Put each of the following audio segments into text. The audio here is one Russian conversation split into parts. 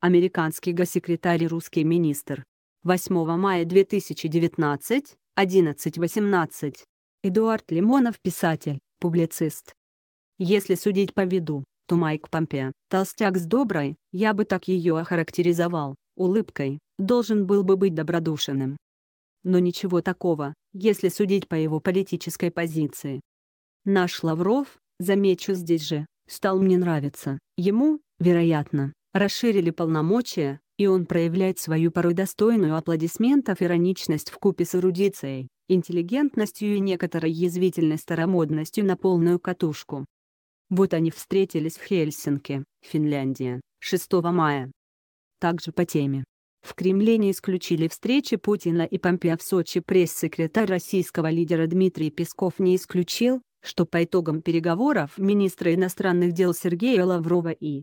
американский госсекретарь и русский министр. 8 мая 2019, 11.18. Эдуард Лимонов писатель, публицист. Если судить по виду, то Майк Помпео, толстяк с доброй, я бы так ее охарактеризовал, улыбкой, должен был бы быть добродушным. Но ничего такого, если судить по его политической позиции. Наш Лавров, замечу здесь же, стал мне нравиться. Ему, вероятно, расширили полномочия, и он проявляет свою порой достойную аплодисментов ироничность в купе с эрудицией, интеллигентностью и некоторой язвительной старомодностью на полную катушку. Вот они встретились в Хельсинки, Финляндия, 6 мая. Также по теме. В Кремле не исключили встречи Путина и Помпео в Сочи. Пресс-секретарь российского лидера Дмитрий Песков не исключил, что по итогам переговоров министра иностранных дел Сергея Лаврова и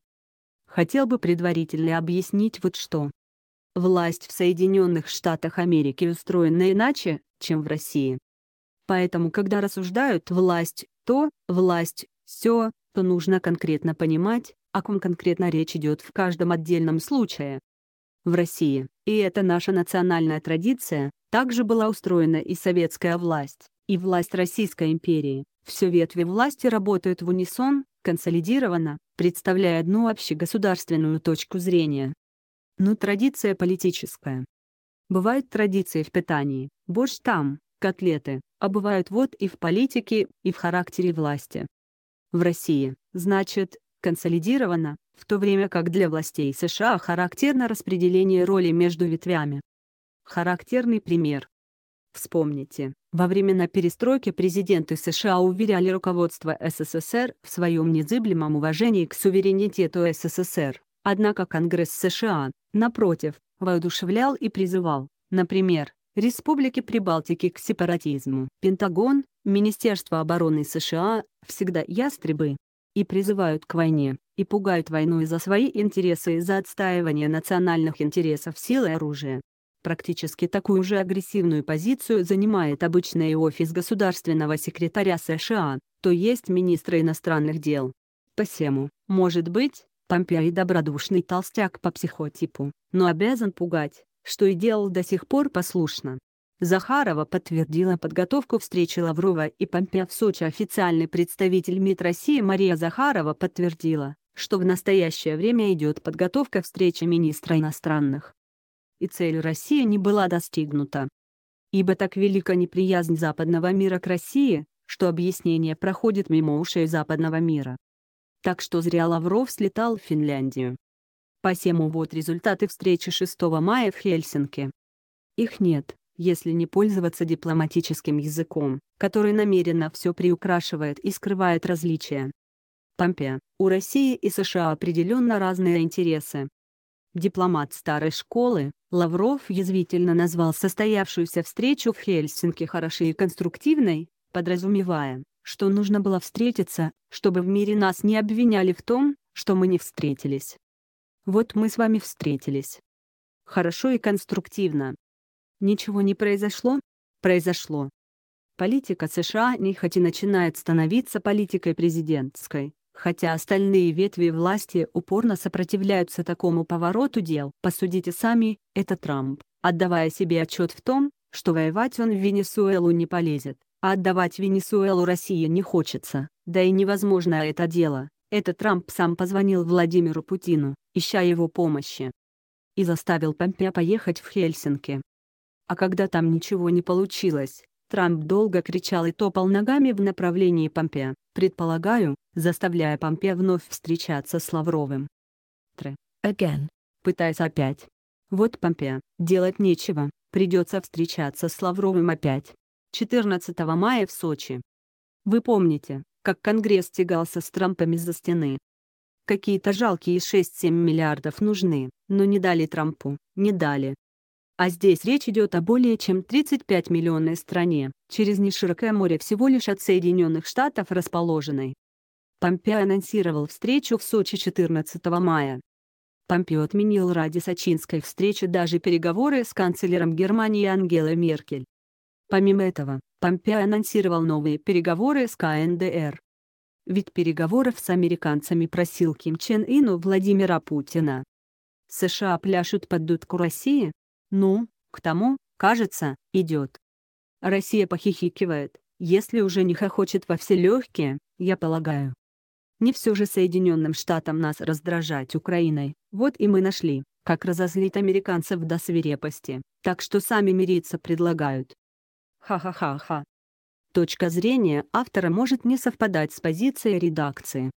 хотел бы предварительно объяснить вот что. Власть в Соединенных Штатах Америки устроена иначе, чем в России. Поэтому когда рассуждают «власть», то «власть», «все», то нужно конкретно понимать, о ком конкретно речь идет в каждом отдельном случае. В России, и это наша национальная традиция, также была устроена и советская власть, и власть Российской империи. Все ветви власти работают в унисон, консолидированно, представляя одну общегосударственную точку зрения. Но традиция политическая. Бывают традиции в питании, борщ там, котлеты, а бывают вот и в политике, и в характере власти. В России, значит, консолидировано, в то время как для властей США характерно распределение роли между ветвями. Характерный пример. Вспомните, во времена перестройки президенты США уверяли руководство СССР в своем незыблемом уважении к суверенитету СССР, однако Конгресс США, напротив, воодушевлял и призывал, например, Республики Прибалтики к сепаратизму. Пентагон, Министерство обороны США, всегда ястребы. И призывают к войне, и пугают войной за свои интересы и за отстаивание национальных интересов силой оружия. Практически такую же агрессивную позицию занимает обычный офис государственного секретаря США, то есть министра иностранных дел. Посему, может быть, Помпео и добродушный толстяк по психотипу, но обязан пугать, что и делал до сих пор послушно. Захарова подтвердила подготовку встречи Лаврова и Помпео в Сочи. Официальный представитель МИД России Мария Захарова подтвердила, что в настоящее время идет подготовка встречи министра иностранных. И цель России не была достигнута. Ибо так велика неприязнь западного мира к России, что объяснение проходит мимо ушей западного мира. Так что зря Лавров слетал в Финляндию. Посему вот результаты встречи 6 мая в Хельсинки. Их нет, если не пользоваться дипломатическим языком, который намеренно все приукрашивает и скрывает различия. Помпео, у России и США определенно разные интересы. Дипломат старой школы, Лавров язвительно назвал состоявшуюся встречу в Хельсинки хорошей и конструктивной, подразумевая, что нужно было встретиться, чтобы в мире нас не обвиняли в том, что мы не встретились. Вот мы с вами встретились. Хорошо и конструктивно. Ничего не произошло? Произошло. Политика США нехотя начинает становиться политикой президентской, хотя остальные ветви власти упорно сопротивляются такому повороту дел. Посудите сами, это Трамп, отдавая себе отчет в том, что воевать он в Венесуэлу не полезет, а отдавать Венесуэлу России не хочется, да и невозможно это дело. Это Трамп сам позвонил Владимиру Путину, ища его помощи. И заставил Помпео поехать в Хельсинки. А когда там ничего не получилось, Трамп долго кричал и топал ногами в направлении Помпео, предполагаю, заставляя Помпео вновь встречаться с Лавровым. Тре. Again. Пытаясь опять. Вот Помпео, делать нечего, придется встречаться с Лавровым опять. 14 мая в Сочи. Вы помните, как Конгресс тягался с Трампом из-за стены. Какие-то жалкие 6-7 миллиардов нужны, но не дали Трампу, не дали. А здесь речь идет о более чем 35 миллионной стране, через неширокое море всего лишь от Соединенных Штатов расположенной. Помпео анонсировал встречу в Сочи 14 мая. Помпео отменил ради сочинской встречи даже переговоры с канцлером Германии Ангелой Меркель. Помимо этого, Помпео анонсировал новые переговоры с КНДР. Ведь переговоров с американцами просил Ким Чен Ину Владимира Путина. США пляшут под дудку России? Ну, к тому, кажется, идет. Россия похихикивает, если уже не хохочет во все легкие, я полагаю. Не все же Соединенным Штатам нас раздражать Украиной, вот и мы нашли, как разозлить американцев до свирепости, так что сами мириться предлагают. Ха-ха-ха-ха. Точка зрения автора может не совпадать с позицией редакции.